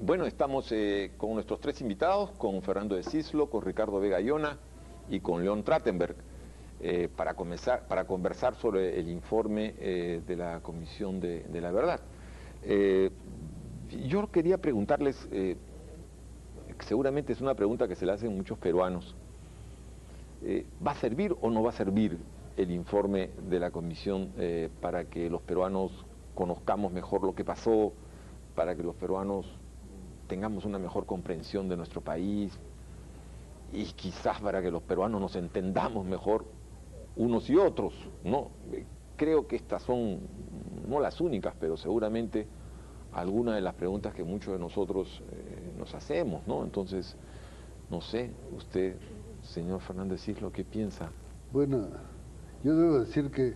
Bueno, estamos eh, con nuestros tres invitados, con Fernando de Cislo, con Ricardo Vega Iona y con León Trattenberg, eh, para, comenzar, para conversar sobre el informe eh, de la Comisión de, la Verdad. yo quería preguntarles, seguramente es una pregunta que se le hacen muchos peruanos, ¿va a servir o no va a servir el informe de la Comisión para que los peruanos conozcamos mejor lo que pasó, para que los peruanos tengamos una mejor comprensión de nuestro país y quizás para que los peruanos nos entendamos mejor unos y otros, ¿no? Creo que estas son no las únicas, pero seguramente algunas de las preguntas que muchos de nosotros eh, nos hacemos, ¿no? Entonces, no sé, usted, señor Fernández Islo, ¿qué piensa? Bueno, yo debo decir que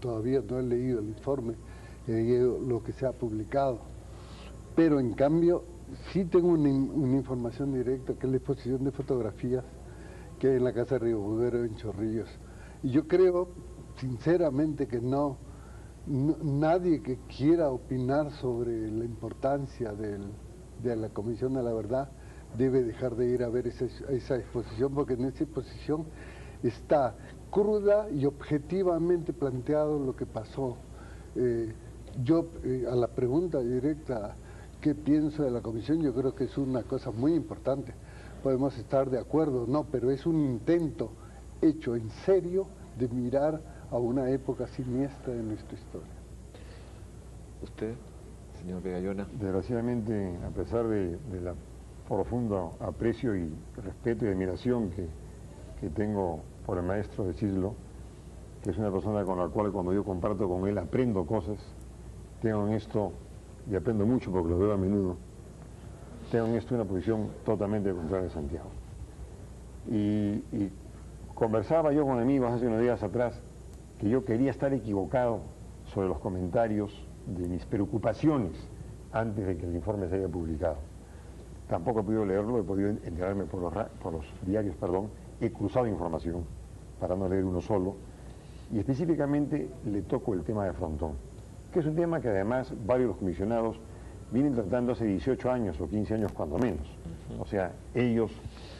todavía no he leído el informe, he leído lo que se ha publicado, pero en cambio sí tengo una, información directa, que es la exposición de fotografías que hay en la Casa de Río Budero en Chorrillos. Y yo creo, sinceramente, que no, nadie que quiera opinar sobre la importancia de la Comisión de la Verdad debe dejar de ir a ver esa, exposición, porque en esa exposición está cruda y objetivamente planteado lo que pasó. Eh, yo, eh, a la pregunta directa, ¿qué pienso de la comisión? Yo creo que es una cosa muy importante. Podemos estar de acuerdo, no, pero es un intento hecho en serio de mirar a una época siniestra de nuestra historia. ¿Usted, señor Begayona? Desgraciadamente, a pesar de, la profundo aprecio y respeto y admiración que, que tengo por el maestro de Cislo, que es una persona con la cual cuando yo comparto con él aprendo cosas, tengo en esto, y aprendo mucho porque lo veo a menudo, tengo en esto una posición totalmente contraria a Santiago. Y, conversaba yo con amigos hace unos días atrás que yo quería estar equivocado sobre los comentarios de mis preocupaciones antes de que el informe se haya publicado. Tampoco he podido leerlo, he podido enterarme por los, por los diarios, perdón, he cruzado información para no leer uno solo, y específicamente le toco el tema de Frontón, que es un tema que además varios de los comisionados vienen tratando hace 18 años o 15 años cuando menos. O sea, ellos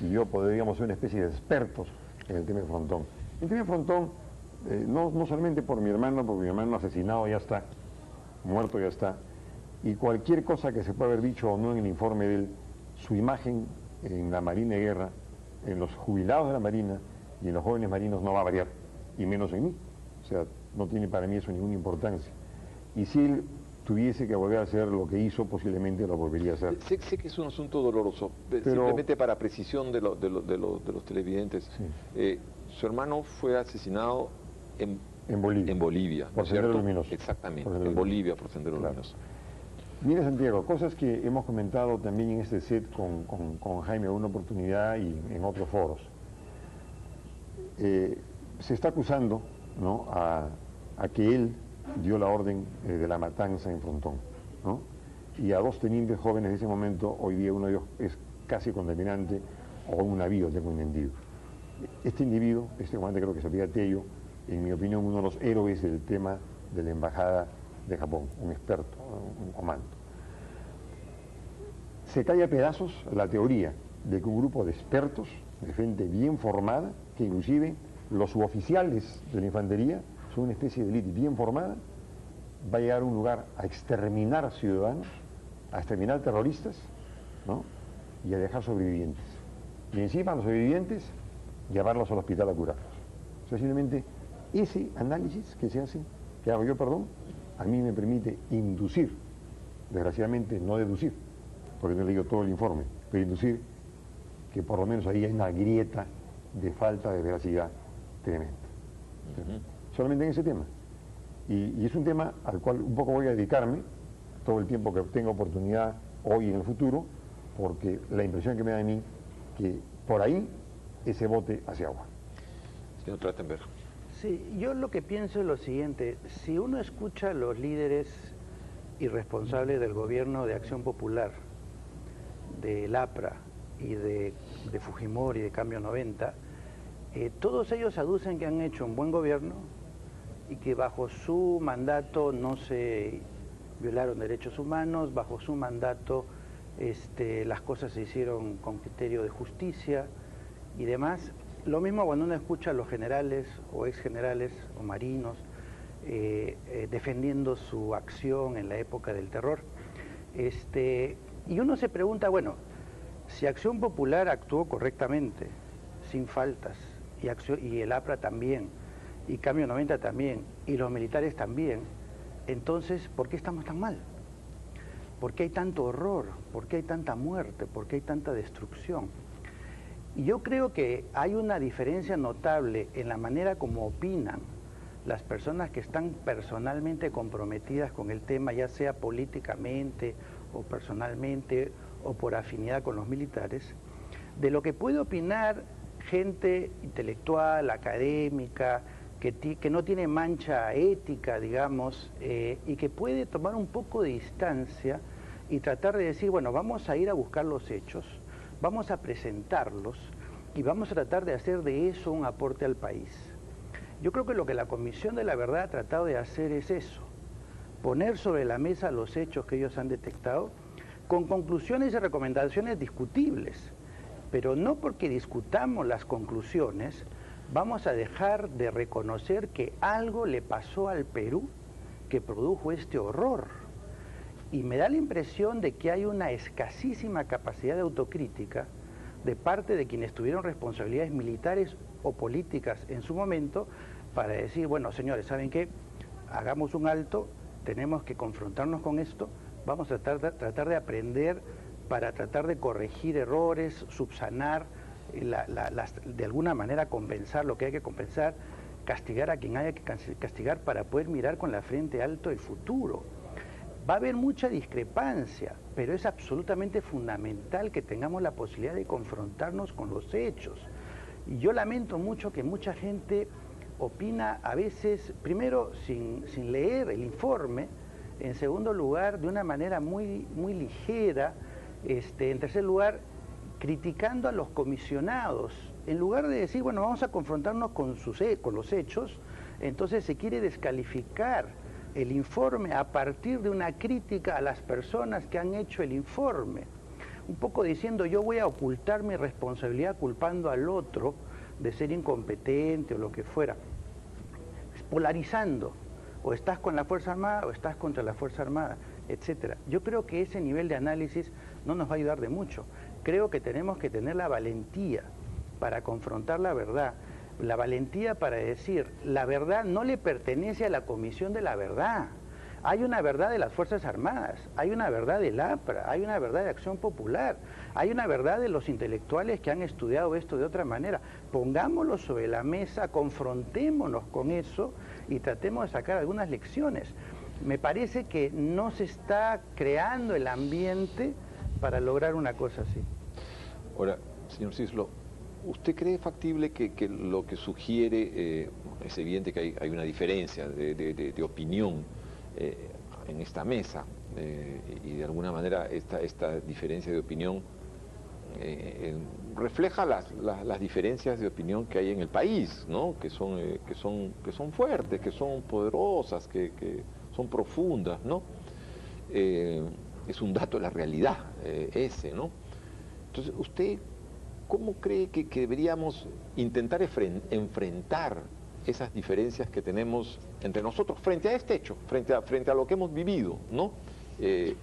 y yo podríamos ser una especie de expertos en el tema de Frontón. El tema de Frontón, eh, no, no solamente por mi hermano, porque mi hermano asesinado ya está, muerto ya está, y cualquier cosa que se pueda haber dicho o no en el informe de él, su imagen en la Marina de Guerra en los jubilados de la Marina y en los jóvenes marinos no va a variar, y menos en mí. O sea, no tiene para mí eso ninguna importancia. Y si él tuviese que volver a hacer lo que hizo, posiblemente lo volvería a hacer. Sé, que es un asunto doloroso, simplemente para precisión de, de, los televidentes. Eh, su hermano fue asesinado en, en Bolivia. En Bolivia por Sendero Luminoso. Exactamente, en Bolivia por Sendero Luminoso. Mire Santiago, cosas que hemos comentado también en este set con, Jaime una oportunidad y en otros foros. Eh, se está acusando a, que él dio la orden eh, de la matanza en Frontón. Y a dos tenientes jóvenes de ese momento, hoy día uno de ellos es casi contaminante o un navío, tengo entendido. Este individuo, este comandante creo que se llama Tello, en mi opinión uno de los héroes del tema de la embajada de Japón, un experto, un comando. Se cae a pedazos la teoría de que un grupo de expertos, de gente bien formada, que inclusive los suboficiales de la infantería son una especie de élite bien formada, va a llegar a un lugar a exterminar ciudadanos, a exterminar terroristas, ¿no? y a dejar sobrevivientes. Y encima a los sobrevivientes, llevarlos al hospital a curarlos. O sea, simplemente ese análisis que se hace, que hago yo, perdón, a mí me permite inducir, desgraciadamente no deducir, porque no he leído todo el informe, pero inducir que por lo menos ahí hay una grieta de falta de veracidad tremenda. Solamente en ese tema. Y, es un tema al cual un poco voy a dedicarme todo el tiempo que tenga oportunidad hoy y en el futuro, porque la impresión que me da a mí que por ahí ese bote hacia agua. Señor Trattenberg. Sí, yo lo que pienso es lo siguiente, si uno escucha a los líderes irresponsables del gobierno de Acción Popular, de LAPRA y de, Fujimori y de Cambio 90, eh, todos ellos aducen que han hecho un buen gobierno y que bajo su mandato no se violaron derechos humanos, bajo su mandato este, las cosas se hicieron con criterio de justicia y demás. Lo mismo cuando uno escucha a los generales o ex generales o marinos eh, eh, defendiendo su acción en la época del terror. Este, y uno se pregunta, bueno, si Acción Popular actuó correctamente, sin faltas, y, y el APRA también, y Cambio 90 también, y los militares también, entonces, ¿por qué estamos tan mal? ¿Por qué hay tanto horror? ¿Por qué hay tanta muerte? ¿Por qué hay tanta destrucción? Y yo creo que hay una diferencia notable en la manera como opinan las personas que están personalmente comprometidas con el tema, ya sea políticamente o personalmente o por afinidad con los militares, de lo que puede opinar gente intelectual, académica, que, no tiene mancha ética, digamos, eh, y que puede tomar un poco de distancia y tratar de decir, bueno, vamos a ir a buscar los hechos, vamos a presentarlos y vamos a tratar de hacer de eso un aporte al país. Yo creo que lo que la Comisión de la Verdad ha tratado de hacer es eso, poner sobre la mesa los hechos que ellos han detectado con conclusiones y recomendaciones discutibles, pero no porque discutamos las conclusiones, vamos a dejar de reconocer que algo le pasó al Perú que produjo este horror. Y me da la impresión de que hay una escasísima capacidad de autocrítica de parte de quienes tuvieron responsabilidades militares o políticas en su momento para decir, bueno, señores, ¿saben qué? Hagamos un alto, tenemos que confrontarnos con esto, vamos a tratar, tratar de aprender para tratar de corregir errores, subsanar, de alguna manera compensar lo que hay que compensar, castigar a quien haya que castigar para poder mirar con la frente alto el futuro. Va a haber mucha discrepancia, pero es absolutamente fundamental que tengamos la posibilidad de confrontarnos con los hechos. Y yo lamento mucho que mucha gente opina a veces, primero sin, sin leer el informe, en segundo lugar de una manera muy, muy ligera, este, en tercer lugar criticando a los comisionados, en lugar de decir, bueno, vamos a confrontarnos con, sus, con los hechos, entonces se quiere descalificar el informe a partir de una crítica a las personas que han hecho el informe. Un poco diciendo, yo voy a ocultar mi responsabilidad culpando al otro de ser incompetente o lo que fuera. Polarizando, o estás con la Fuerza Armada o estás contra la Fuerza Armada, etc. Yo creo que ese nivel de análisis no nos va a ayudar de mucho creo que tenemos que tener la valentía para confrontar la verdad, la valentía para decir, la verdad no le pertenece a la Comisión de la Verdad. Hay una verdad de las Fuerzas Armadas, hay una verdad del APRA, hay una verdad de Acción Popular, hay una verdad de los intelectuales que han estudiado esto de otra manera. Pongámoslo sobre la mesa, confrontémonos con eso y tratemos de sacar algunas lecciones. Me parece que no se está creando el ambiente para lograr una cosa así. Ahora, señor Cislo, ¿usted cree factible que, lo que sugiere, eh, es evidente que hay, una diferencia de, opinión eh, en esta mesa, eh, y de alguna manera esta, diferencia de opinión refleja las, diferencias de opinión que hay en el país, ¿no? que, son, que, son, que son fuertes, que son poderosas, que son profundas, ¿no? Es un dato de la realidad eh, ese, ¿no? Entonces, ¿usted cómo cree que, deberíamos intentar enfrentar esas diferencias que tenemos entre nosotros frente a este hecho, frente a, frente a lo que hemos vivido, ¿no? Eh,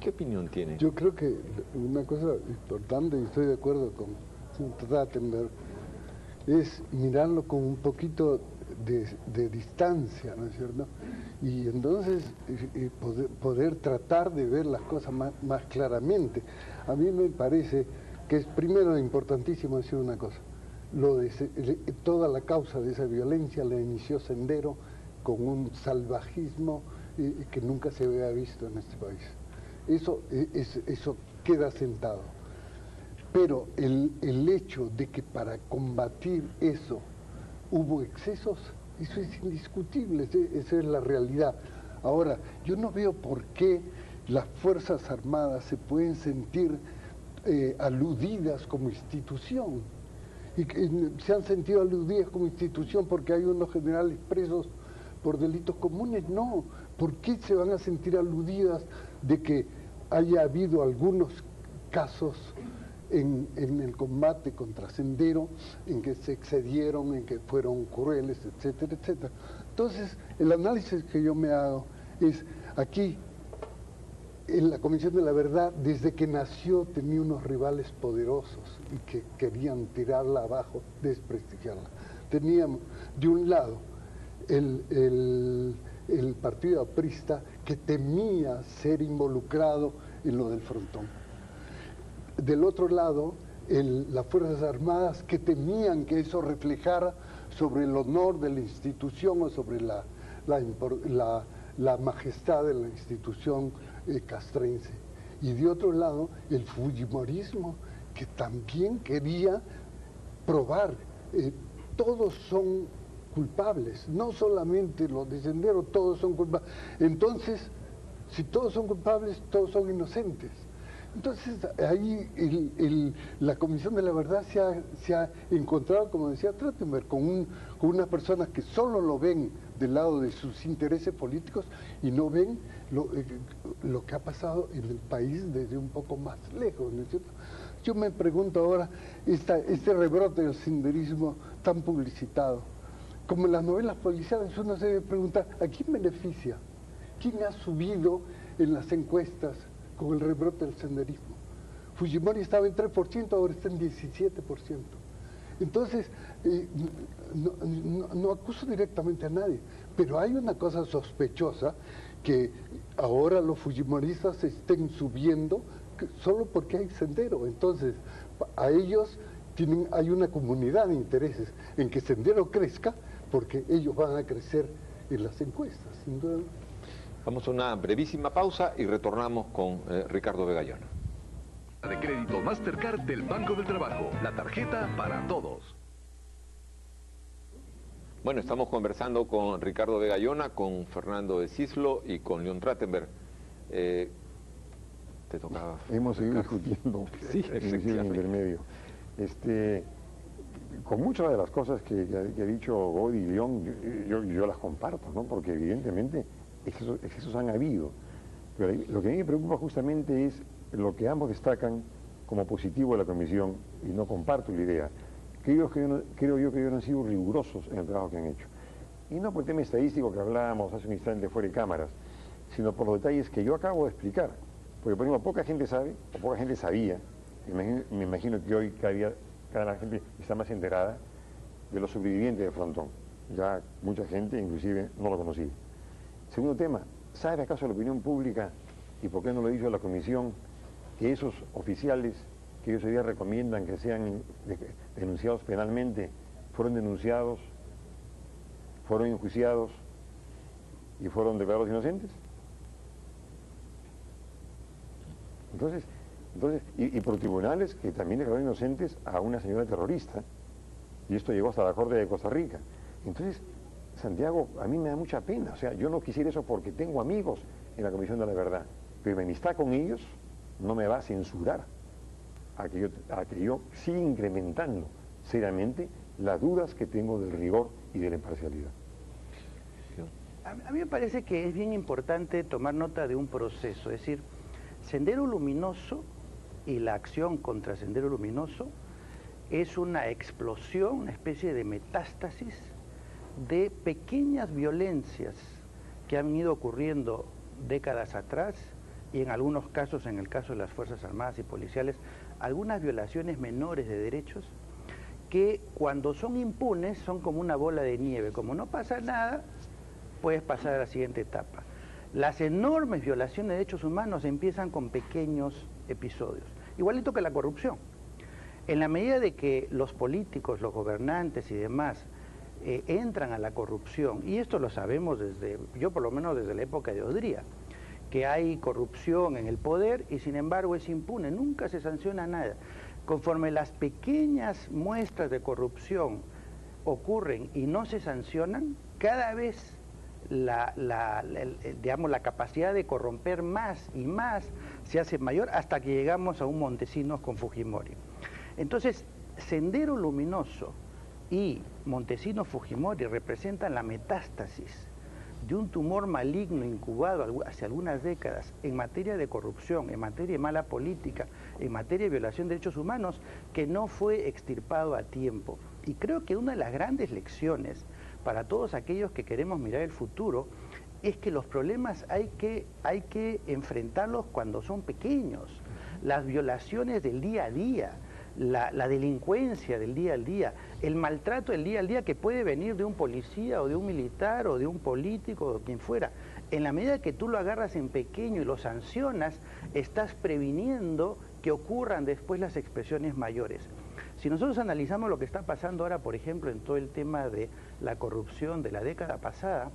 ¿qué, opinión tiene? Yo creo que una cosa importante, y estoy de acuerdo con Rattenberg, es mirarlo con un poquito de, distancia, ¿no es cierto? Y entonces eh, eh, poder, tratar de ver las cosas más, claramente. A mí me parece que es primero importantísimo decir una cosa. Lo de toda la causa de esa violencia la inició Sendero con un salvajismo eh, que nunca se había visto en este país. Eso, eso queda sentado. Pero el, el hecho de que para combatir eso hubo excesos, eso es indiscutible, esa es la realidad. Ahora, yo no veo por qué las Fuerzas Armadas se pueden sentir eh, aludidas como institución. Y que se han sentido aludidas como institución porque hay unos generales presos por delitos comunes, no, ¿Por qué se van a sentir aludidas de que haya habido algunos casos en, el combate contra Sendero, en que se excedieron, en que fueron crueles, etcétera, etcétera. Entonces, el análisis que yo me hago es, aquí, en la Comisión de la Verdad, desde que nació tenía unos rivales poderosos y que querían tirarla abajo, desprestigiarla. Teníamos, de un lado, el, el, el partido aprista que temía ser involucrado en lo del frontón del otro lado, las Fuerzas Armadas que temían que eso reflejara sobre el honor de la institución o sobre la, la, majestad de la institución eh, castrense. Y de otro lado, el Fujimorismo, que también quería probar, eh, todos son culpables, no solamente los de Sendero, todos son culpables. Entonces, si todos son culpables, todos son inocentes. Entonces, ahí la Comisión de la Verdad se ha, encontrado, como decía Trattenberg, con, con unas personas que solo lo ven del lado de sus intereses políticos y no ven lo, eh, que ha pasado en el país desde un poco más lejos, ¿no es cierto? Yo me pregunto ahora, este rebrote del senderismo tan publicitado, como en las novelas policiales uno se debe preguntar, ¿a quién beneficia? ¿Quién ha subido en las encuestas? Con el rebrote del senderismo. Fujimori estaba en 3%, ahora está en 17%. Entonces, eh, no, acuso directamente a nadie, pero hay una cosa sospechosa que ahora los fujimoristas estén subiendo solo porque hay sendero. Entonces, a ellos hay una comunidad de intereses en que sendero crezca porque ellos van a crecer en las encuestas, sin duda. Vamos a una brevísima pausa y retornamos con eh, Ricardo Vegallona. De crédito Mastercard del Banco del Trabajo, la tarjeta para todos. Bueno, estamos conversando con Ricardo Vegallona, con Fernando de Cislo y con León Trattenberg. Eh, te tocaba. Hemos seguido discutiendo sí, en intermedio. Este, con muchas de las cosas que, ha dicho Godi y León, yo, yo, las comparto, ¿no? Porque evidentemente excesos, han habido. Pero lo que a mí me preocupa justamente es lo que ambos destacan como positivo de la comisión, y no comparto la idea. Creo, que yo que ellos han sido rigurosos en el trabajo que han hecho. Y no por el tema estadístico que hablábamos hace un instante fuera de cámaras, sino por los detalles que yo acabo de explicar. Porque, por ejemplo, poca gente sabe, o poca gente sabía, me imagino, que hoy cada, día, cada gente está más enterada de los sobrevivientes de Frontón. Ya mucha gente, inclusive, no lo conocía. Segundo tema, ¿sabe acaso la opinión pública, y por qué no lo dicho la comisión, que esos oficiales que ellos hoy día recomiendan que sean denunciados penalmente, fueron denunciados, fueron enjuiciados y fueron declarados inocentes? Entonces, entonces y, por tribunales que también declararon inocentes a una señora terrorista, y esto llegó hasta la Corte de Costa Rica. Entonces, Santiago, a mí me da mucha pena. O sea, yo no quisiera eso porque tengo amigos en la Comisión de la Verdad. Pero mi amistad con ellos no me va a censurar a que yo, a que yo siga incrementando seriamente las dudas que tengo del rigor y de la imparcialidad. A mí me parece que es bien importante tomar nota de un proceso, es decir, Sendero Luminoso y la acción contra Sendero Luminoso es una explosión, una especie de metástasis de pequeñas violencias que han ido ocurriendo décadas atrás y en algunos casos, en el caso de las Fuerzas Armadas y Policiales, algunas violaciones menores de derechos que cuando son impunes son como una bola de nieve, como no pasa nada, puedes pasar a la siguiente etapa. Las enormes violaciones de derechos humanos empiezan con pequeños episodios, igualito que la corrupción. En la medida de que los políticos, los gobernantes y demás eh, entran a la corrupción, y esto lo sabemos desde, yo por lo menos desde la época de Odría, que hay corrupción en el poder y sin embargo es impune, nunca se sanciona nada. Conforme las pequeñas muestras de corrupción ocurren y no se sancionan, cada vez la, digamos, la capacidad de corromper más y más se hace mayor hasta que llegamos a un Montesinos con Fujimori. Entonces, Sendero Luminoso y Montesino Fujimori representan la metástasis de un tumor maligno incubado hace algunas décadas en materia de corrupción, en materia de mala política, en materia de violación de derechos humanos, que no fue extirpado a tiempo. Y creo que una de las grandes lecciones para todos aquellos que queremos mirar el futuro es que los problemas hay que, hay que enfrentarlos cuando son pequeños. Las violaciones del día a día, la, delincuencia del día al día, el maltrato del día al día que puede venir de un policía o de un militar o de un político o quien fuera. En la medida que tú lo agarras en pequeño y lo sancionas, estás previniendo que ocurran después las expresiones mayores. Si nosotros analizamos lo que está pasando ahora, por ejemplo, en todo el tema de la corrupción de la década pasada,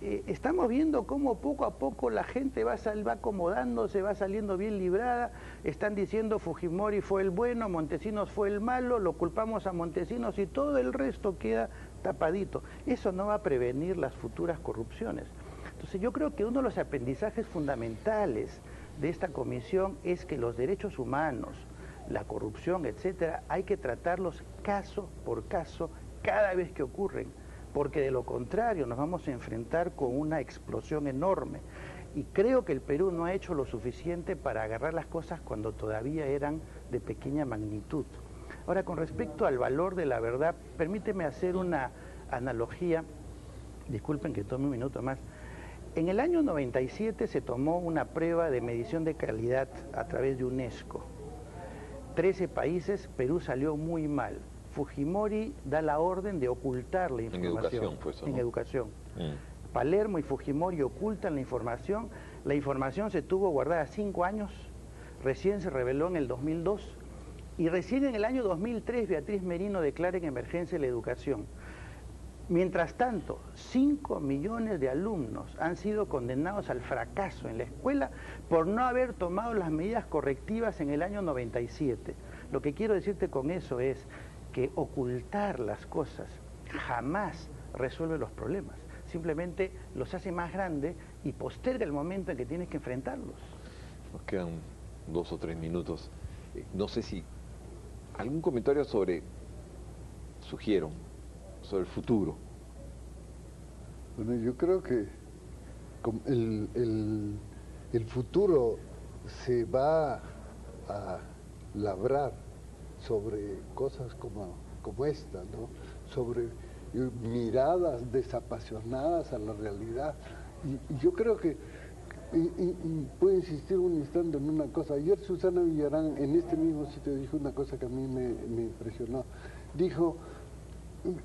eh, estamos viendo cómo poco a poco la gente va, va acomodándose, va saliendo bien librada, están diciendo Fujimori fue el bueno, Montesinos fue el malo, lo culpamos a Montesinos y todo el resto queda tapadito. Eso no va a prevenir las futuras corrupciones. Entonces yo creo que uno de los aprendizajes fundamentales de esta comisión es que los derechos humanos, la corrupción, etcétera, hay que tratarlos caso por caso cada vez que ocurren porque de lo contrario nos vamos a enfrentar con una explosión enorme. Y creo que el Perú no ha hecho lo suficiente para agarrar las cosas cuando todavía eran de pequeña magnitud. Ahora, con respecto al valor de la verdad, permíteme hacer una analogía, disculpen que tome un minuto más. En el año 97 se tomó una prueba de medición de calidad a través de UNESCO. 13 países, Perú salió muy mal. Fujimori da la orden de ocultar la información. En educación En educación. Mm. Palermo y Fujimori ocultan la información. La información se tuvo guardada cinco años, recién se reveló en el 2002 y recién en el año 2003 Beatriz Merino declara en emergencia la educación. Mientras tanto, 5 millones de alumnos han sido condenados al fracaso en la escuela por no haber tomado las medidas correctivas en el año 97. Lo que quiero decirte con eso es, que ocultar las cosas jamás resuelve los problemas, simplemente los hace más grandes y posterga el momento en que tienes que enfrentarlos. Nos quedan dos o tres minutos. Eh, no sé si algún comentario sobre, sugiero, sobre el futuro. Bueno, yo creo que el, el futuro se va a labrar sobre cosas como, como esta, ¿no? sobre eh, miradas desapasionadas a la realidad. Y, yo creo que, puedo insistir un instante en una cosa, ayer Susana Villarán en este mismo sitio dijo una cosa que a mí me, impresionó, dijo,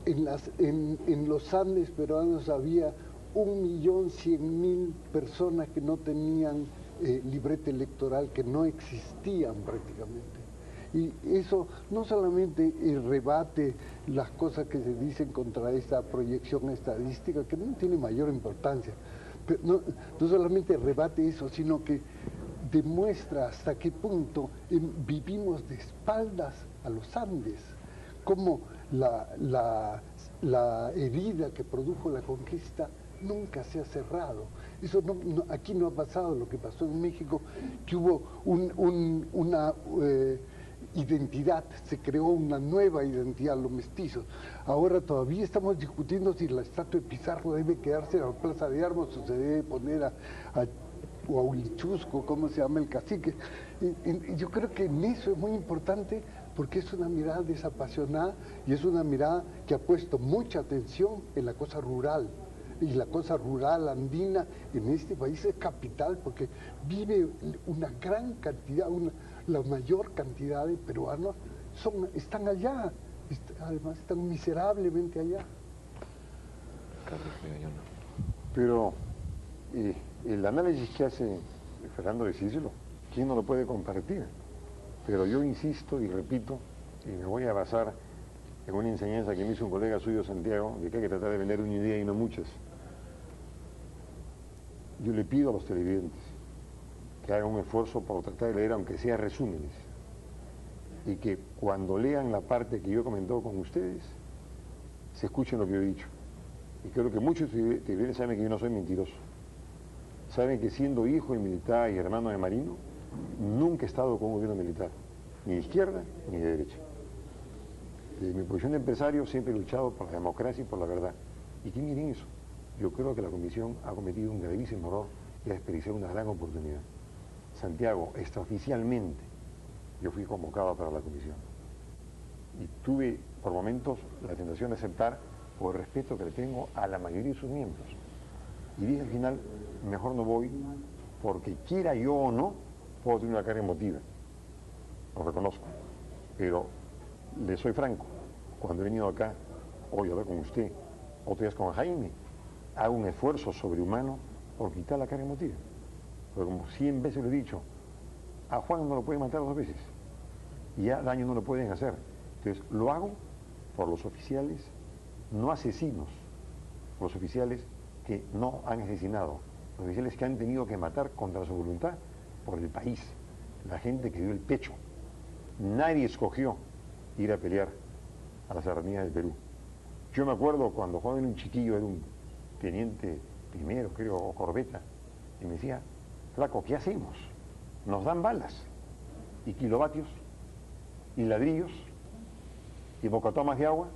en, las, en, en los Andes peruanos había un millón cien mil personas que no tenían eh, libreta electoral, que no existían prácticamente. Y eso no solamente rebate las cosas que se dicen contra esta proyección estadística, que no tiene mayor importancia, pero no, solamente rebate eso, sino que demuestra hasta qué punto vivimos de espaldas a los Andes, como la, herida que produjo la conquista nunca se ha cerrado. Eso aquí no ha pasado lo que pasó en México, que hubo una... Eh, identidad, se creó una nueva identidad, los mestizos. Ahora todavía estamos discutiendo si la estatua de Pizarro debe quedarse en la Plaza de Armas o se debe poner a, a o a Huichusco, ¿cómo se llama el cacique? Yo creo que en eso es muy importante porque es una mirada desapasionada y es una mirada que ha puesto mucha atención en la cosa rural. Y la cosa rural andina en este país es capital porque vive una gran cantidad, una, la mayor cantidad de peruanos son, están allá, además están miserablemente allá. Pero el análisis que hace Fernando de ¿quién no lo puede compartir? Pero yo insisto y repito, y me voy a basar en una enseñanza que me hizo un colega suyo, Santiago, de que hay que tratar de vender una idea y no muchas. Yo le pido a los televidentes que hagan un esfuerzo por tratar de leer, aunque sea resúmenes, y que cuando lean la parte que yo he comentado con ustedes, se escuchen lo que yo he dicho. Y creo que muchos televidentes saben que yo no soy mentiroso. Saben que siendo hijo de militar y hermano de marino, nunca he estado con un gobierno militar, ni de izquierda ni de derecha. Desde mi posición de empresario siempre he luchado por la democracia y por la verdad. ¿Y qué miren eso? Yo creo que la Comisión ha cometido un gravísimo error y ha desperdiciado una gran oportunidad. Santiago, extraoficialmente, yo fui convocado para la Comisión. Y tuve, por momentos, la tentación de aceptar por el respeto que le tengo a la mayoría de sus miembros. Y dije al final, mejor no voy, porque quiera yo o no, puedo tener una carga emotiva. Lo reconozco. Pero le soy franco, cuando he venido acá, hoy a ver con usted, otros días con Jaime, hago un esfuerzo sobrehumano por quitar la carga emotiva. Porque como cien veces lo he dicho, a Juan no lo pueden matar dos veces. Y ya daño no lo pueden hacer. Entonces, lo hago por los oficiales no asesinos, los oficiales que no han asesinado, los oficiales que han tenido que matar contra su voluntad por el país, la gente que dio el pecho. Nadie escogió ir a pelear a las armadas del Perú. Yo me acuerdo cuando joven era un chiquillo, era un teniente primero, creo, o corbeta, y me decía, flaco, ¿qué hacemos? Nos dan balas y kilovatios y ladrillos y bocatomas de agua.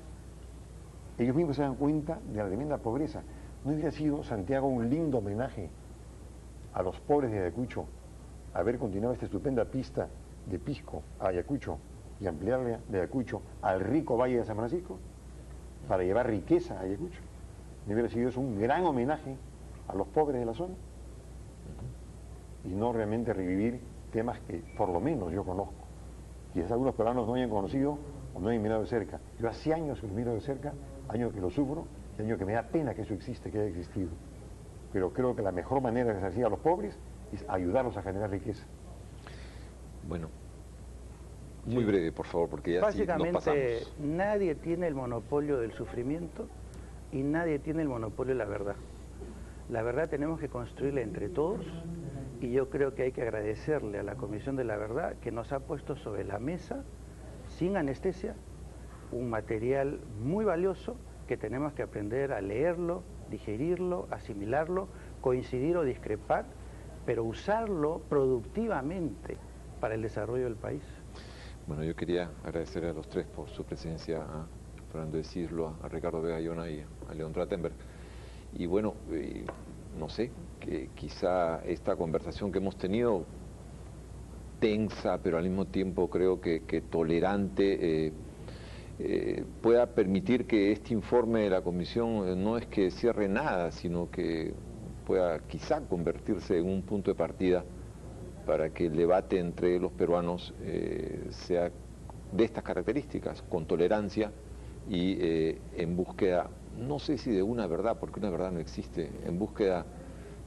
Ellos mismos se dan cuenta de la tremenda pobreza. ¿No hubiera sido Santiago un lindo homenaje a los pobres de Ayacucho haber continuado esta estupenda pista de Pisco a Ayacucho y ampliarle de Ayacucho al rico Valle de San Francisco para llevar riqueza a Ayacucho? ¿No hubiera sido eso un gran homenaje a los pobres de la zona? Y no realmente revivir temas que por lo menos yo conozco. Quizás algunos peruanos no hayan conocido o no hayan mirado de cerca. Yo hace años que lo miro de cerca, años que lo sufro, y años que me da pena que eso existe, que haya existido. Pero creo que la mejor manera de resarcir a los pobres es ayudarlos a generar riqueza. Bueno, muy breve, por favor, porque ya sí nos Básicamente, pasamos. nadie tiene el monopolio del sufrimiento y nadie tiene el monopolio de la verdad. La verdad tenemos que construirla entre todos y yo creo que hay que agradecerle a la Comisión de la Verdad que nos ha puesto sobre la mesa, sin anestesia, un material muy valioso que tenemos que aprender a leerlo, digerirlo, asimilarlo, coincidir o discrepar, pero usarlo productivamente para el desarrollo del país. Bueno, yo quería agradecer a los tres por su presencia, a Fernando de Cislo, a Ricardo Vega y a León Trattenberg. Y bueno, eh, no sé, que quizá esta conversación que hemos tenido, tensa, pero al mismo tiempo creo que, que tolerante, eh, eh, pueda permitir que este informe de la Comisión no es que cierre nada, sino que pueda quizá convertirse en un punto de partida para que el debate entre los peruanos sea de estas características, con tolerancia y en búsqueda, no sé si de una verdad, porque una verdad no existe, en búsqueda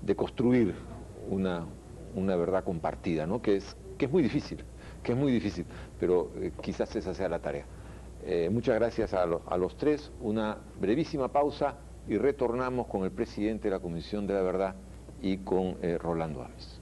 de construir una, una verdad compartida, ¿no? que, es, que es muy difícil, que es muy difícil, pero eh, quizás esa sea la tarea. Eh, muchas gracias a, a los tres, una brevísima pausa y retornamos con el presidente de la Comisión de la Verdad y con eh, Rolando Aves.